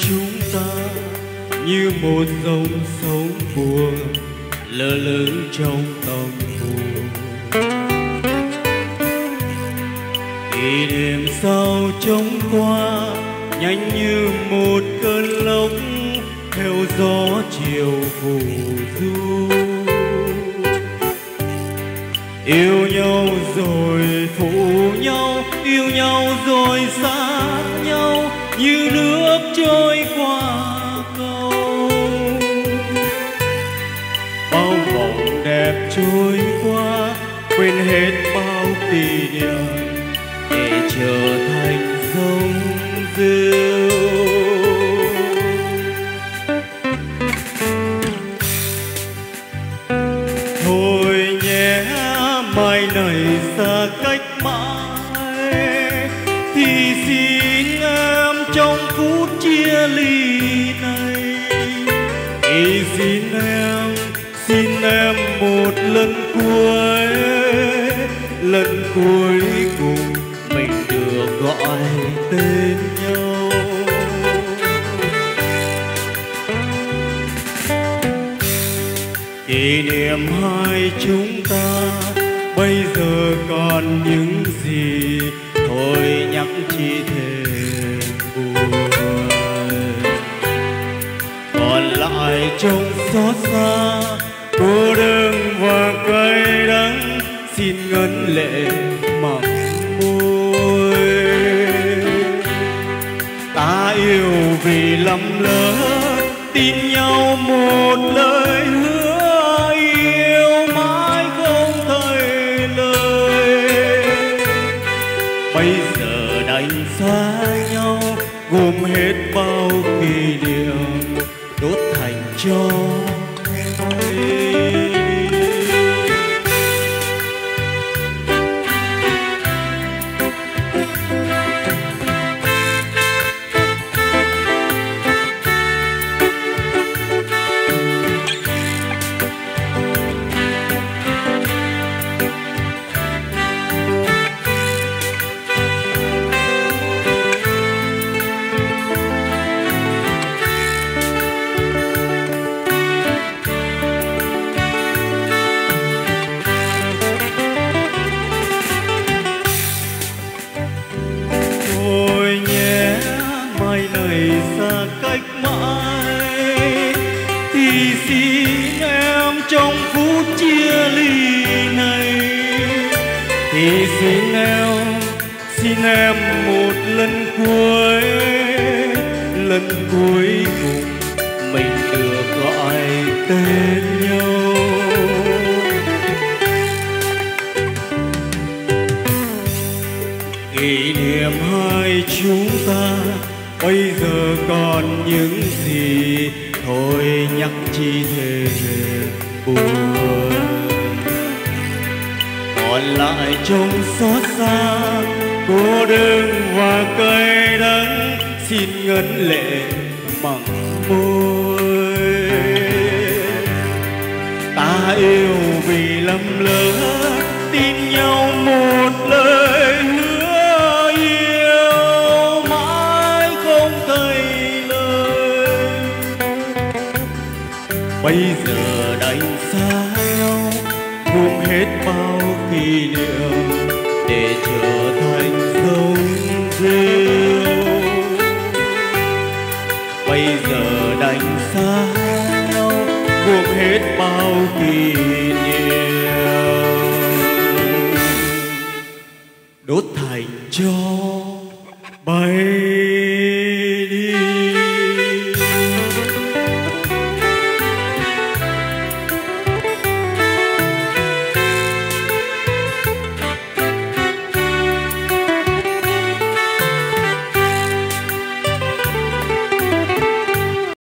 chúng ta như một dòng sông buồn lơ lửng trong tâm hồn kỷ niệm sao trống qua nhanh như một cơn lốc theo gió chiều phù du. Yêu nhau rồi phụ nhau, yêu nhau rồi xa nhau như nước trôi qua, quên hết bao kỷ niệm, để trở thành giống rêu thôi nhé, mai này xa cách mãi, thì xin em trong phút chia ly một lần cuối lần cuối cùng mình được gọi tên nhau. Kỷ niệm hai chúng ta, bây giờ còn những gì? Thôi nhắc chi thêm buồn. Còn lại trong xót xa, cô đơn lệ mặc môi ta yêu vì lầm lỡ, tin nhau một lời hứa, yêu mãi không thay lời. Bây giờ đành xa nhau, gồm hết bao kỷ niệm, đốt thành cho mai xa cách mãi, thì xin em trong phút chia ly này. Thì xin em xin em một lần cuối lần cuối cùng mình được gọi tên nhau. Kỷ niệm hai chúng ta bây giờ còn những gì thôi nhắc chi thế buồn. Còn lại trong xót xa, cô đơn và cay đắng, xin ngân lệ bằng môi. Ta yêu vì lầm lỡ bây giờ đành xa nhau buông hết bao kỷ niệm để trở thành dấu rêu bây giờ đành xa nhau buông hết bao kỷ niệm. Đốt thành cho